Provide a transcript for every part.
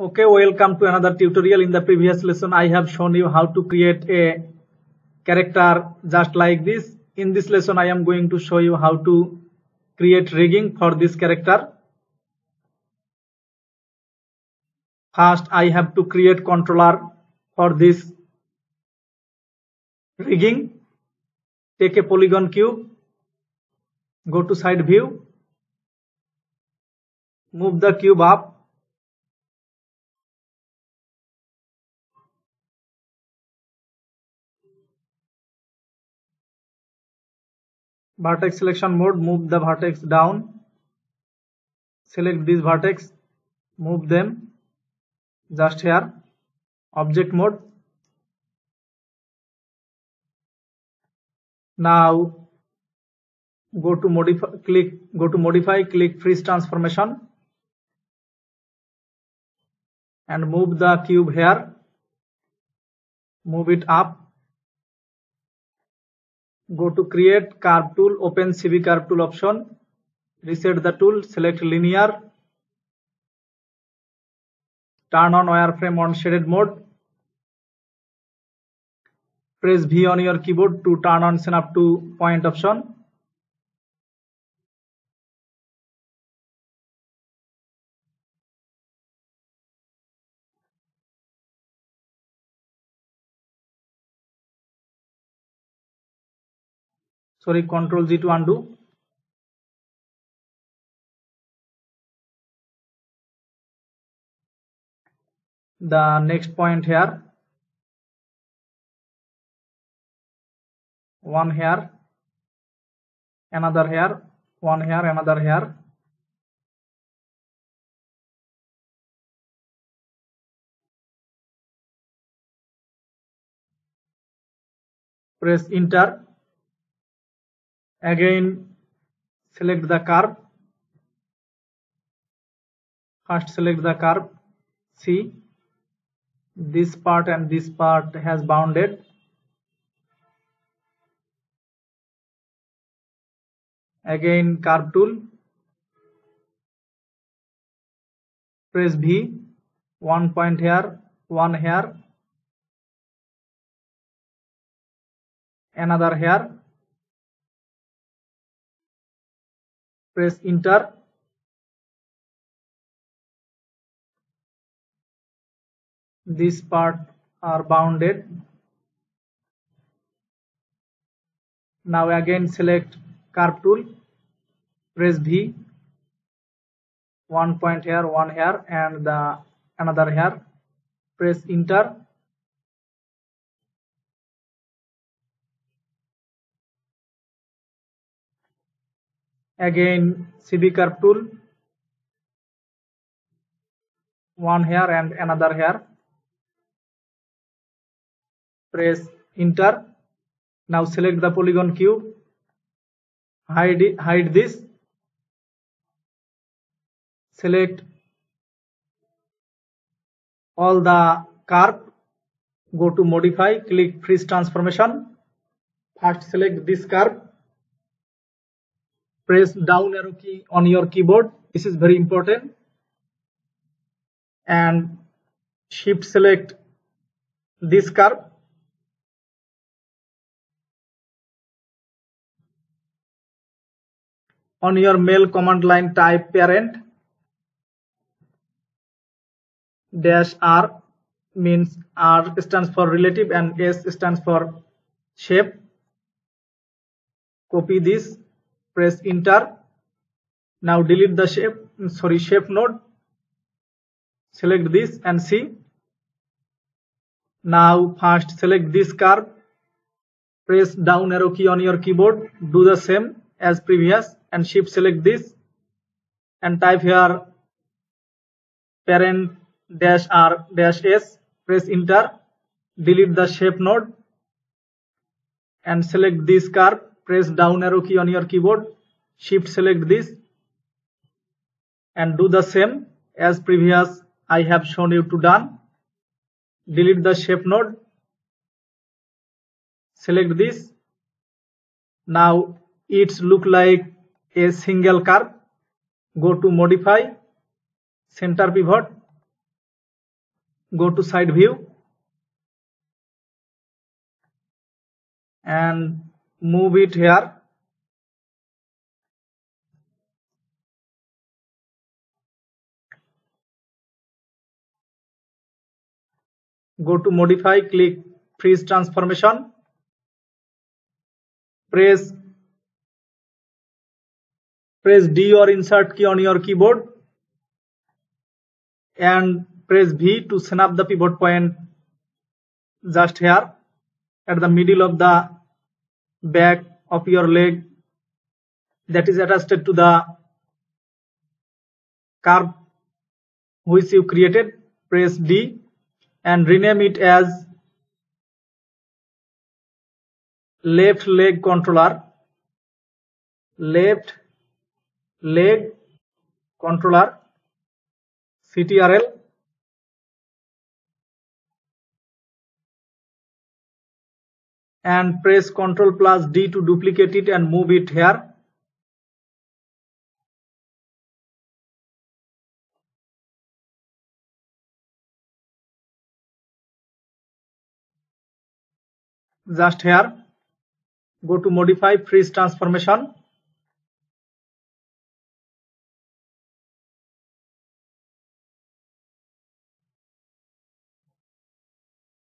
Okay, welcome to another tutorial. In the previous lesson, I have shown you how to create a character just like this. In this lesson, I am going to show you how to create rigging for this character. First, I have to create controller for this rigging. Take a polygon cube, go to side view, move the cube up vertex selection mode move the vertex down. Select this vertex move them. Just here object mode. Now go to modify click go to modify click freeze transformation. And move the cube here. Move it up go to create curve tool open cv curve tool option. Reset the tool select linear. Turn on wireframe on shaded mode. Press v on your keyboard to turn on snap to point option sorry control Z to undo the next point here. One here. Another here. One here another here. Press enter again select the curve. First select the curve. See this part and this part has bounded. Again curve tool. Press V one point here one here. Another here press enter. This part are bounded. Now again select curve tool press V one point here one here and the another here. Press enter again CV curve tool. One here and another here press enter. Now select the polygon cube. Hide it, hide this. Select all the curve. Go to modify. Click freeze transformation. First select this curve press down arrow key on your keyboard. This is very important. And shift select this curve. On your MEL command line type parent dash r means r stands for relative and s stands for shape. Copy this press enter. Now delete the shape sorry shape node. Select this and see. Now first select this curve. Press down arrow key on your keyboard. Do the same as previous and shift select this. And type here parent dash r dash s. Press enter. Delete the shape node. And select this curve press down arrow key on your keyboard shift select this and do the same as previous I have shown you to done. Delete the shape node select this. Now it's look like a single curve. Go to modify center pivot go to side view and move it here. Go to modify click freeze transformation. Press press D or insert key on your keyboard. And press V to snap the pivot point just here at the middle of the back of your leg that is attached to the curve which you created press D and rename it as left leg controller. Left leg controller CTRL and press Ctrl plus D to duplicate it and move it here. Just here, go to modify freeze transformation.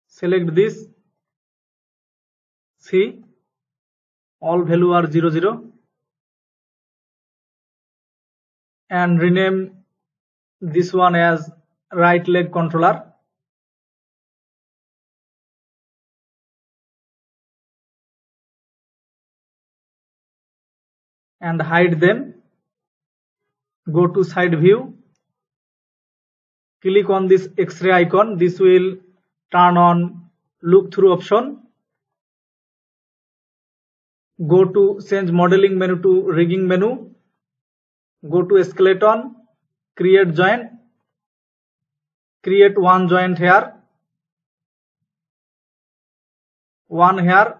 Select this see all value are 0 0 and rename this one as right leg controller and hide them go to side view click on this x-ray icon this will turn on look through option go to change modeling menu to rigging menu go to skeleton create joint create one joint here one here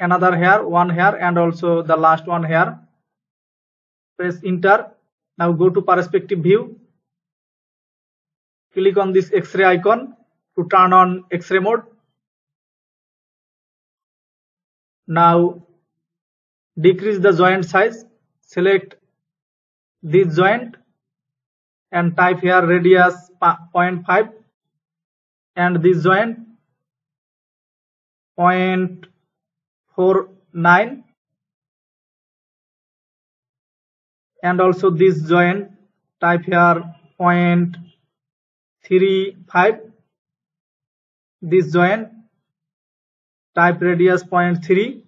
another here one here and also the last one here. Press enter. Now go to perspective view. Click on this x-ray icon to turn on x-ray mode Now decrease the joint size, select this joint and type here radius 0.5 and this joint 0.49 and also this joint type here 0.35 this joint type radius 0.3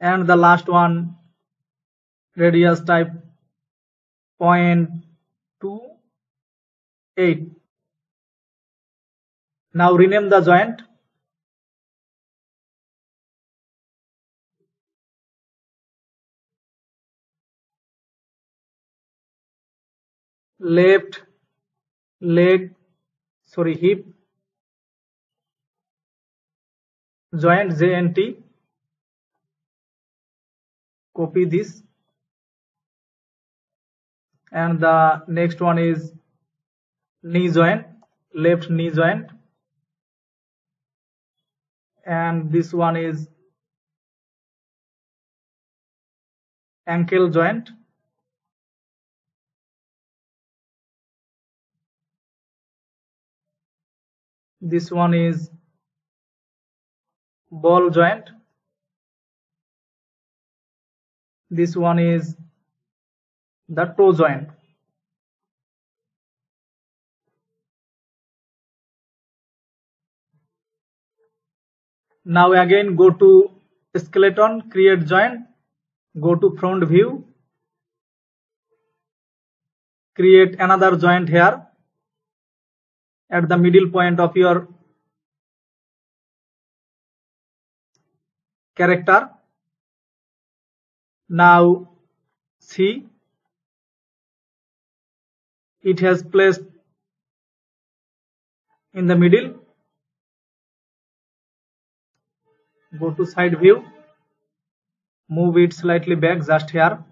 and the last one radius type 0.28 now rename the joint. Left leg sorry hip joint JNT copy this. And the next one is knee joint left knee joint. And this one is ankle joint. This one is ball joint. This one is the toe joint. Now again go to skeleton create joint. Go to front view. Create another joint here. At the middle point of your character. Now see it has placed in the middle. Go to side view. Move it slightly back just here.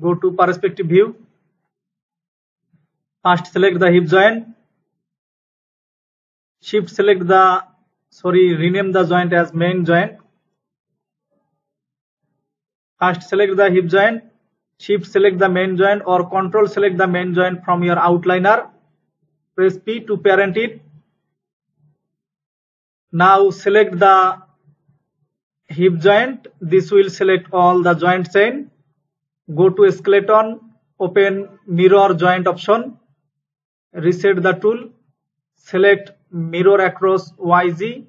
Go to perspective view. First select the hip joint shift select the sorry rename the joint as main joint. First select the hip joint shift select the main joint or control select the main joint from your outliner. Press p to parent it. Now select the hip joint. This will select all the joint chain go to skeleton open mirror joint option. Reset the tool. Select mirror across yz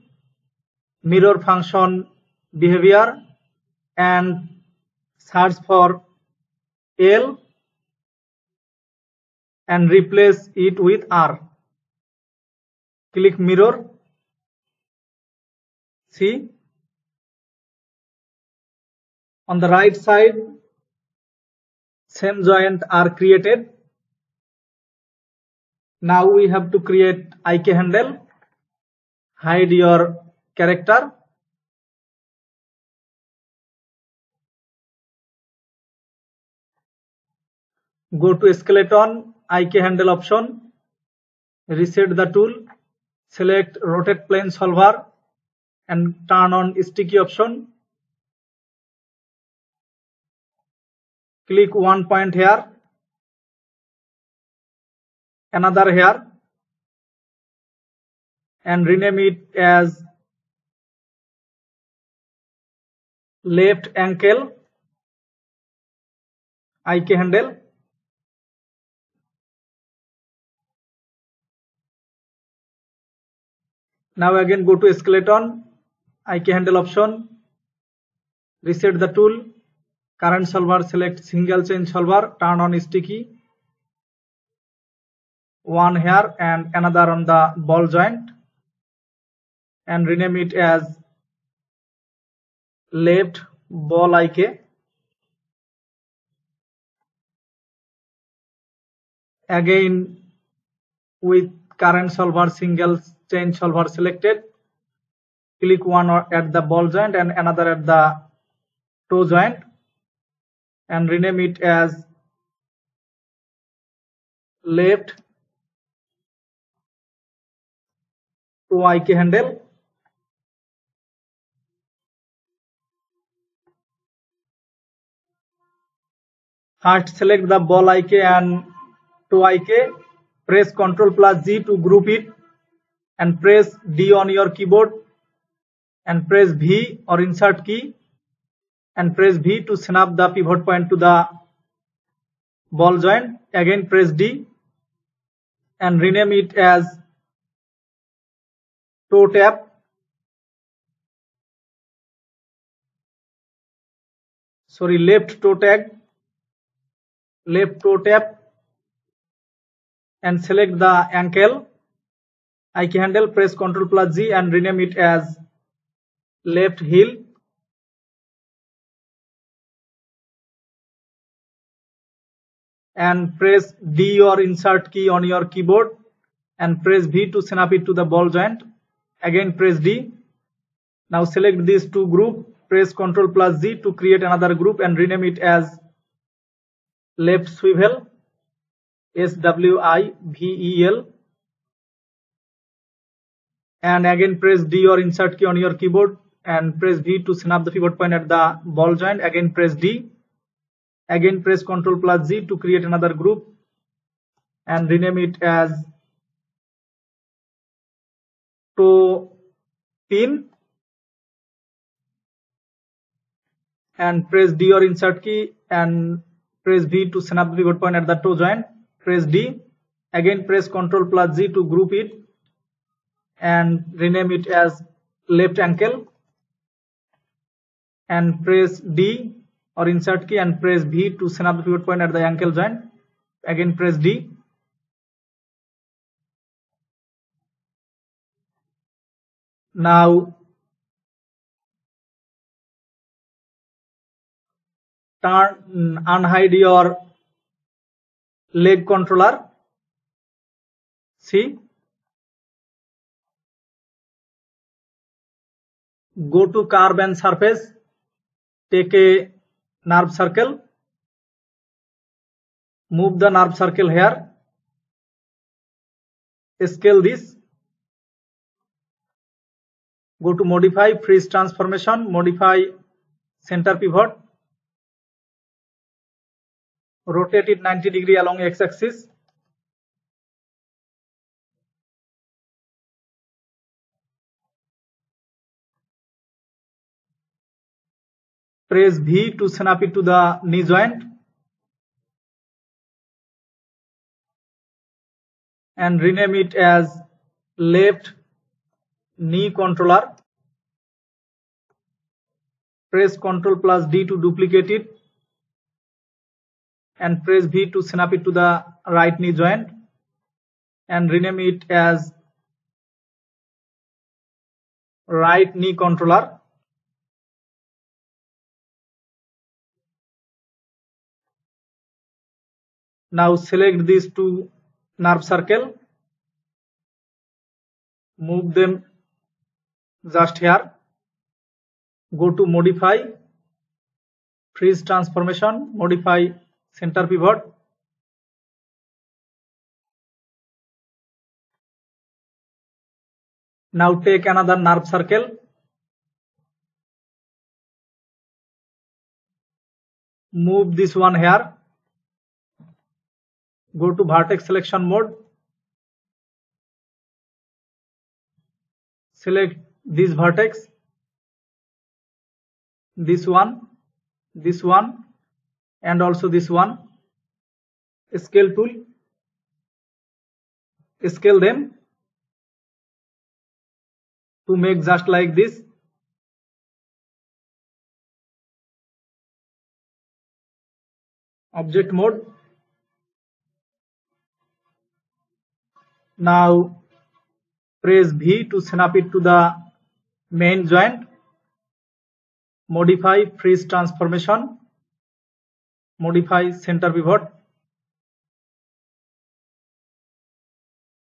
mirror function behavior and search for l and replace it with r. Click mirror see on the right side same joint are created now we have to create IK handle. Hide your character. Go to skeleton IK handle option. Reset the tool. Select rotate plane solver and turn on sticky option. Click one point here another here and rename it as left ankle IK handle now again go to skeleton IK handle option reset the tool current solver select single chain solver turn on sticky one here and another on the ball joint. And rename it as left ball IK again with current solver single chain solver selected. Click one at the ball joint and another at the toe joint. And rename it as left to IK handle first select the ball IK and to IK press ctrl plus G to group it and press D on your keyboard and press V or insert key and press V to snap the pivot point to the ball joint. Again press D and rename it as toe tap. Sorry, left toe tag, left toe tap and select the ankle. IK handle, press Ctrl plus G and rename it as left heel and press D or insert key on your keyboard and press V to snap it to the ball joint. Again press D. Now select these two group, press Ctrl plus Z to create another group and rename it as left swivel S W I V E L and again press D or insert key on your keyboard and press V to snap the pivot point at the ball joint. Again press D Again press Ctrl plus Z to create another group and rename it as toe pin and press D or insert key and press V to snap the pivot point at the toe joint. Press D. Again press Ctrl plus Z to group it and rename it as left ankle and press D or insert key and press V to snap the pivot point at the ankle joint. Again press D. Now turn unhide your leg controller. See. Go to curve and surface. Take a NURBS circle move the NURBS circle here scale this go to modify freeze transformation modify center pivot. Rotate it 90 degree along x-axis press V to snap it to the knee joint. And rename it as left knee controller press ctrl plus D to duplicate it and press V to snap it to the right knee joint and rename it as right knee controller. Now select these two NURBS circle move them just here go to modify freeze transformation modify center pivot now take another nerve circle move this one here go to vertex selection mode select this vertex this one this one and also this one scale tool scale them to make just like this. Object mode. Now press V to snap it to the main joint. Modify freeze transformation. Modify center pivot.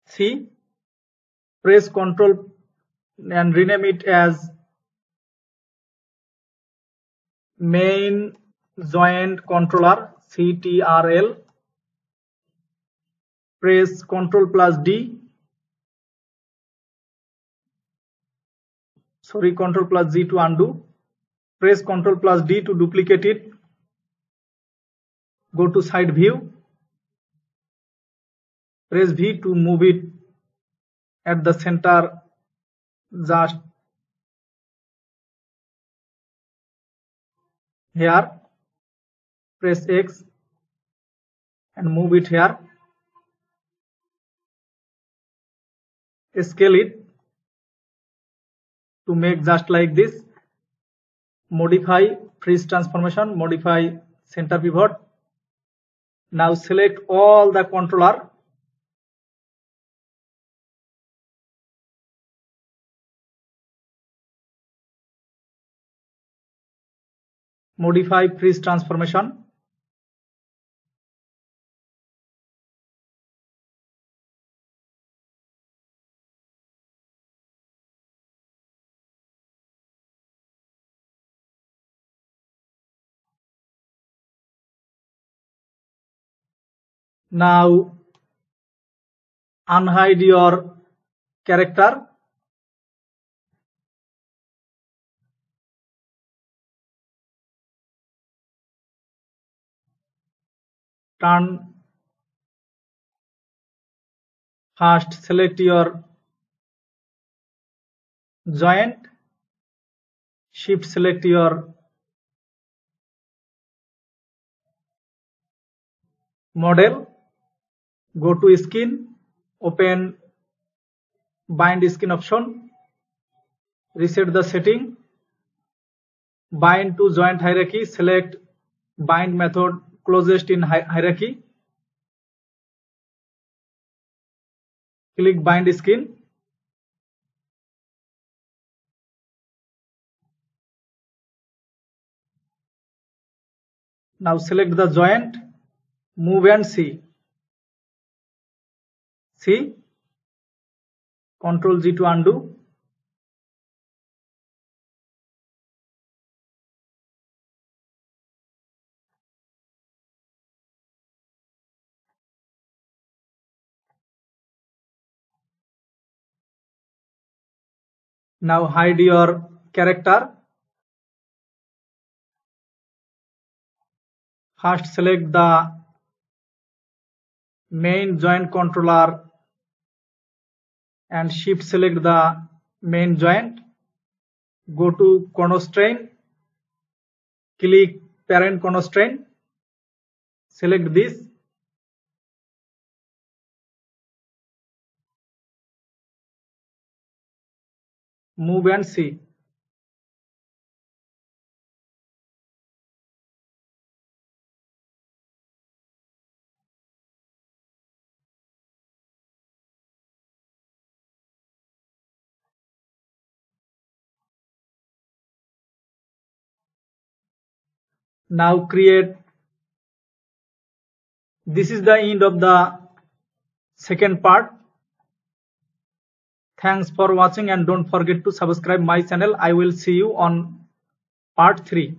C. Press Ctrl and rename it as main joint controller CTRL press Ctrl plus D sorry control plus Z to undo. Press control plus D to duplicate it. Go to side view. Press V to move it at the center just here. Press X and move it here. Scale it to make just like this modify freeze transformation modify center pivot. Now select all the controller. Modify freeze transformation now unhide your character. Turn first select your joint. Shift select your model go to skin open bind skin option reset the setting bind to joint hierarchy select bind method closest in hierarchy click bind skin now select the joint move and see see control G to undo. Now hide your character. First select the main joint controller and shift select the main joint go to constraint click parent constraint select this move and see now create. This is the end of the second part. Thanks for watching and don't forget to subscribe my channel. I will see you on part 3